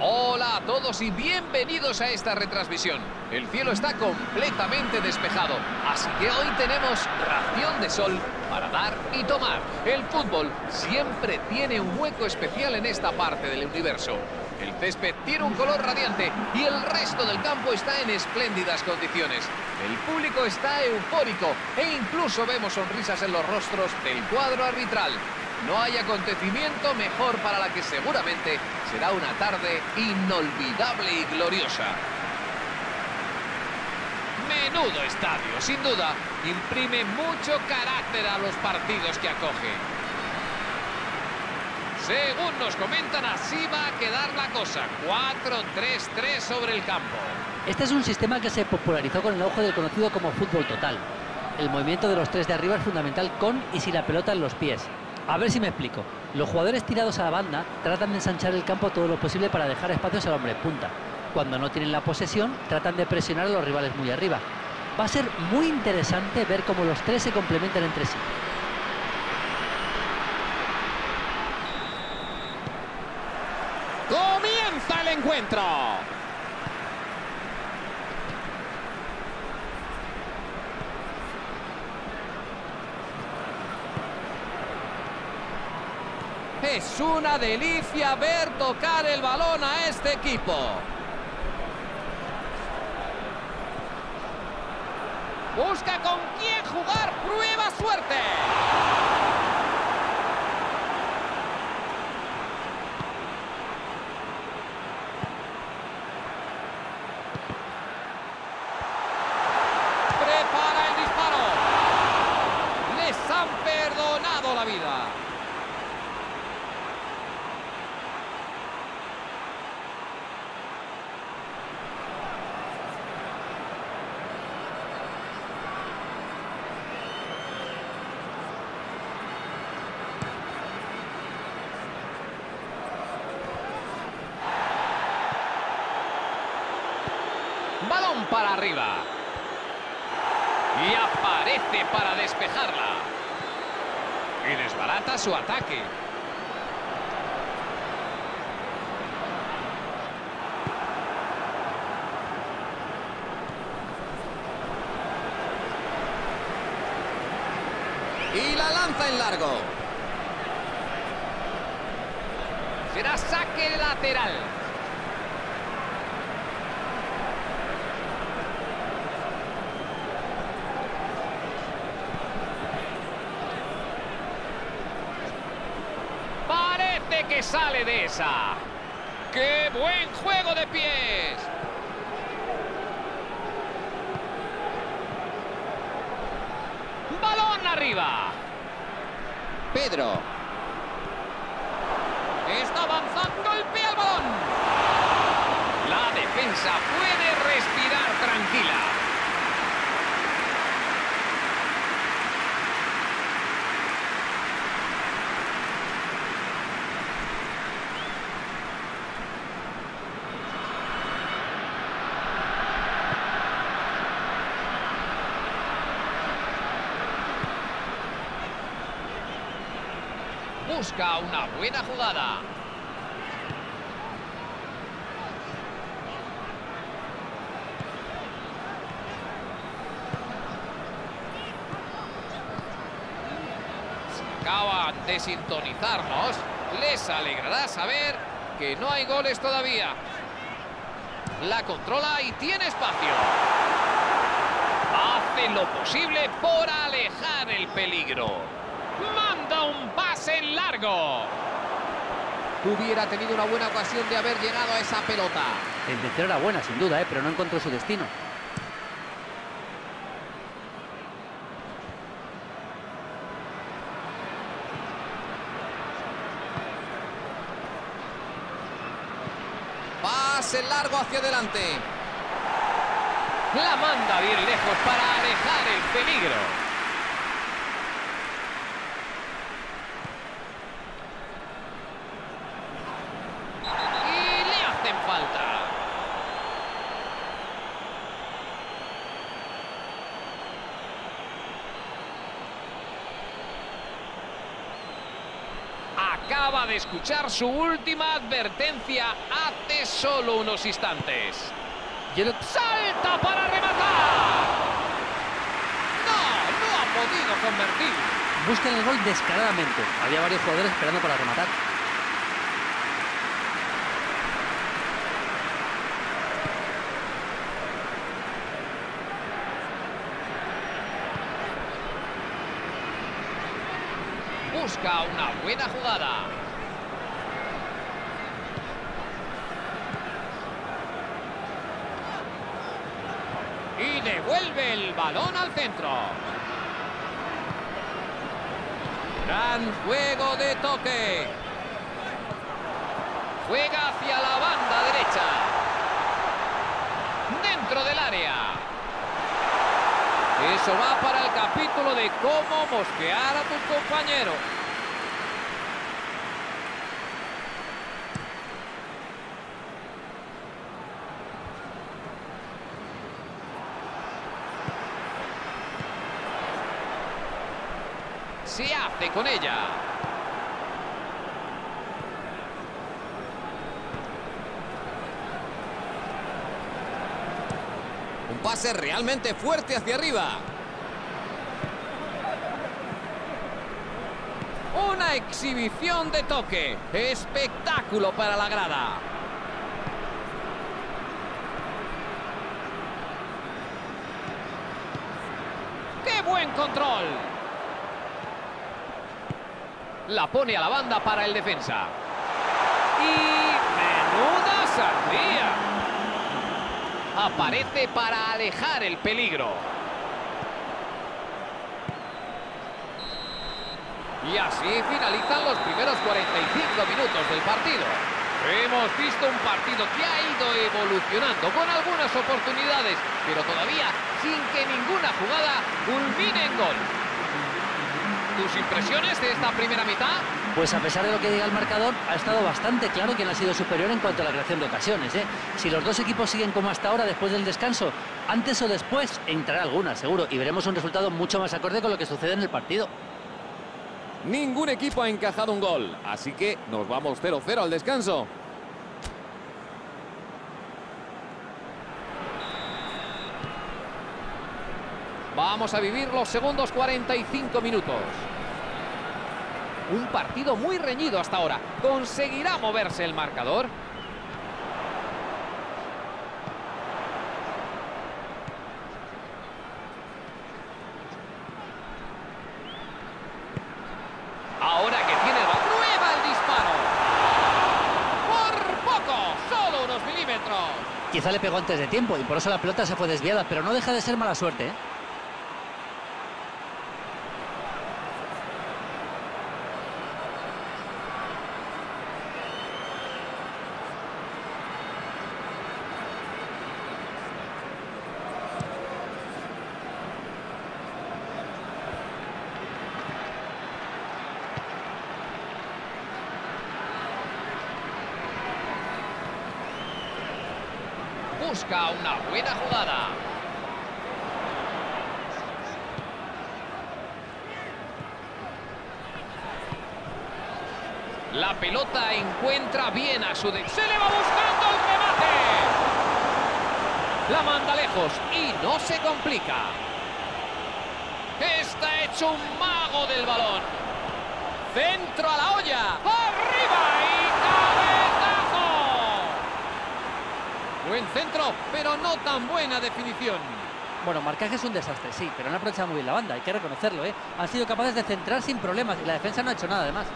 Hola a todos y bienvenidos a esta retransmisión. El cielo está completamente despejado, así que hoy tenemos ración de sol para dar y tomar. El fútbol siempre tiene un hueco especial en esta parte del universo. El césped tiene un color radiante y el resto del campo está en espléndidas condiciones. El público está eufórico e incluso vemos sonrisas en los rostros del cuadro arbitral. No hay acontecimiento mejor para la que seguramente será una tarde inolvidable y gloriosa. Menudo estadio, sin duda, imprime mucho carácter a los partidos que acoge. Según nos comentan, así va a quedar la cosa. 4-3-3 sobre el campo. Este es un sistema que se popularizó con el ojo del conocido como fútbol total. El movimiento de los tres de arriba es fundamental con y sin la pelota en los pies. A ver si me explico. Los jugadores tirados a la banda tratan de ensanchar el campo todo lo posible para dejar espacios al hombre punta. Cuando no tienen la posesión, tratan de presionar a los rivales muy arriba. Va a ser muy interesante ver cómo los tres se complementan entre sí. Comienza el encuentro. Es una delicia ver tocar el balón a este equipo. Busca con quién jugar, prueba suerte. Prepara el disparo. Les han perdonado la vida. Balón para arriba. Y aparece para despejarla. Y desbarata su ataque. Y la lanza en largo. Será saque lateral. Que sale de esa. ¡Qué buen juego de pies! Balón arriba. Pedro. Está avanzando el pie al balón. La defensa puede Busca una buena jugada. Acaban de sintonizarnos, les alegrará saber que no hay goles todavía. La controla y tiene espacio. Hace lo posible por alejar el peligro. Manda un pase en largo. Hubiera tenido una buena ocasión de haber llegado a esa pelota. La intención era buena, sin duda, ¿eh? pero no encontró su destino. Pase largo hacia adelante. La manda bien lejos para alejar el peligro. Y le hacen falta. acaba de escuchar su última advertencia hace solo unos instantes. ¡Salta para rematar! ¡No! ¡No ha podido convertir! Buscan el gol descaradamente. Había varios jugadores esperando para rematar. Busca una buena jugada. Y el balón al centro. Gran juego de toque. Juega hacia la banda derecha. Dentro del área. Eso va para el capítulo de cómo mosquear a tus compañeros. Con ella. Un pase realmente fuerte hacia arriba. Una exhibición de toque. Espectáculo para la grada. ¡Qué buen control! La pone a la banda para el defensa. Y menuda sardía. Aparece para alejar el peligro. Y así finalizan los primeros 45 minutos del partido. Hemos visto un partido que ha ido evolucionando con algunas oportunidades, pero todavía sin que ninguna jugada culmine en gol. ¿Tus impresiones de esta primera mitad? Pues a pesar de lo que diga el marcador, ha estado bastante claro quién ha sido superior en cuanto a la creación de ocasiones. ¿eh? Si los dos equipos siguen como hasta ahora después del descanso, antes o después entrará alguna, seguro, y veremos un resultado mucho más acorde con lo que sucede en el partido. Ningún equipo ha encajado un gol, así que nos vamos 0-0 al descanso. Vamos a vivir los segundos 45 minutos. Un partido muy reñido hasta ahora. ¿Conseguirá moverse el marcador? Ahora que tiene la prueba el disparo. Por poco, solo unos milímetros. Quizá le pegó antes de tiempo y por eso la pelota se fue desviada, pero no deja de ser mala suerte. ¿eh? Busca una buena jugada. La pelota encuentra bien a su... de- ¡Se le va buscando el remate! La manda lejos y no se complica. Está hecho un mago del balón. Centro a la olla. ¡Arriba y cabezazo! Buen centro, pero no tan buena definición. Bueno, marcaje es un desastre, sí, pero han aprovechado muy bien la banda, hay que reconocerlo. ¿eh? Han sido capaces de centrar sin problemas y la defensa no ha hecho nada además.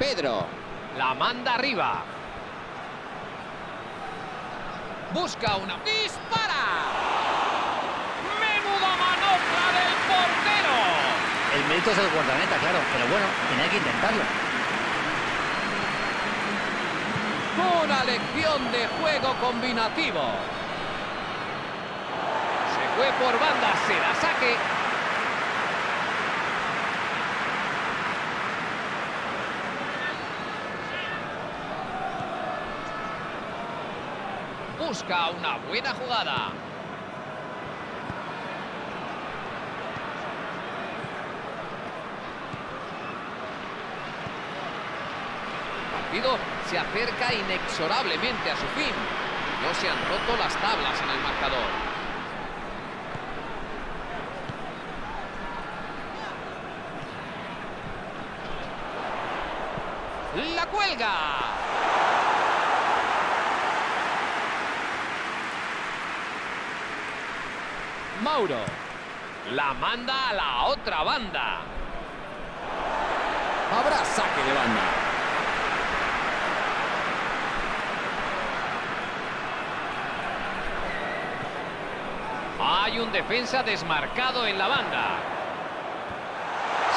Pedro la manda arriba. Busca una... ¡Dispara! ¡Menuda manopla del portero! El mérito es del guardameta, claro, pero bueno, tenía que intentarlo. Una lección de juego combinativo. Se fue por banda, será saque. Busca una buena jugada. El partido se acerca inexorablemente a su fin. No se han roto las tablas en el marcador. ¡La cuelga! Mauro. La manda a la otra banda. Habrá saque de banda. Hay un defensa desmarcado en la banda.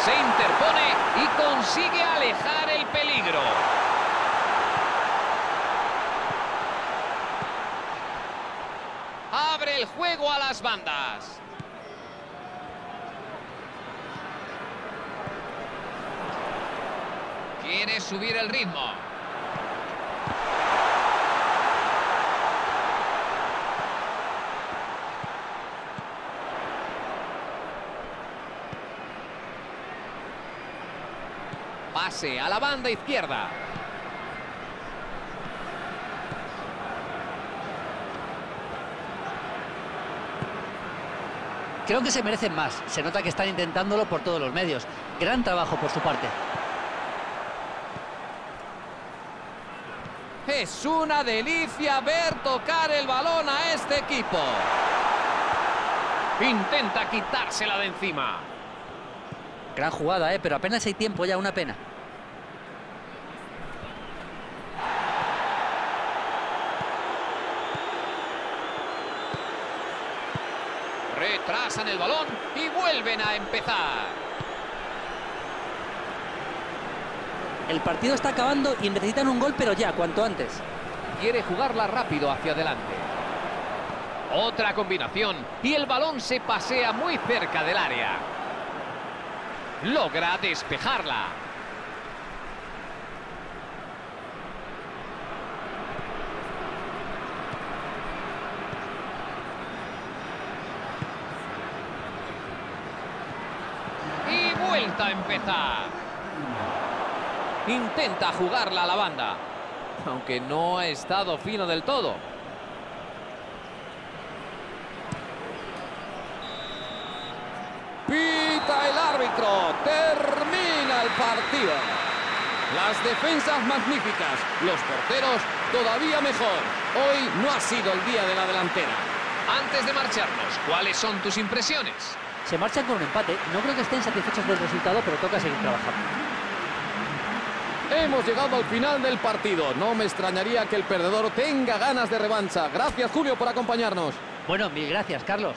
Se interpone y consigue alejar el peligro. Juego a las bandas. Quiere subir el ritmo. Pase a la banda izquierda. Creo que se merecen más. Se nota que están intentándolo por todos los medios. Gran trabajo por su parte. Es una delicia ver tocar el balón a este equipo. Intenta quitársela de encima. Gran jugada, ¿eh? Pero apenas hay tiempo ya, una pena. Retrasan el balón y vuelven a empezar. El partido está acabando y necesitan un gol, pero ya, cuanto antes. Quiere jugarla rápido hacia adelante. Otra combinación y el balón se pasea muy cerca del área. Logra despejarla. Y vuelta a empezar. Intenta jugarla la banda, aunque no ha estado fino del todo. Pita el árbitro. Termina el partido. Las defensas magníficas. Los porteros todavía mejor. Hoy no ha sido el día de la delantera. Antes de marcharnos, ¿cuáles son tus impresiones? Se marchan con un empate. No creo que estén satisfechos del resultado, pero toca seguir trabajando. Hemos llegado al final del partido. No me extrañaría que el perdedor tenga ganas de revancha. Gracias, Julio, por acompañarnos. Bueno, mil gracias, Carlos.